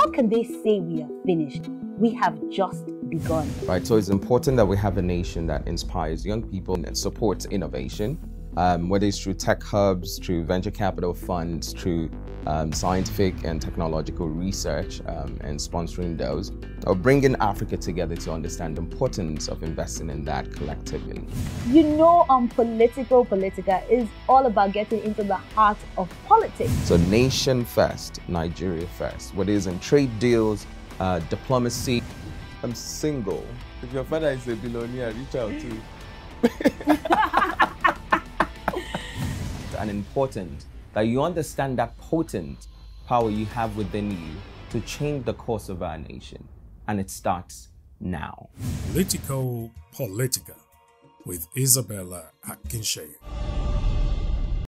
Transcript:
how can they say we are finished? We have just begun. Right, so it's important that we have a nation that inspires young people and supports innovation um, whether it's through tech hubs, through venture capital funds, through um, scientific and technological research um, and sponsoring those, or bringing Africa together to understand the importance of investing in that collectively. You know, um, Politico Politica is all about getting into the heart of politics. So, nation first, Nigeria first, whether it's in trade deals, uh, diplomacy. I'm single. If your father is a billionaire, reach out to. important that you understand that potent power you have within you to change the course of our nation. And it starts now. Politico Politica with Isabella Akinseye.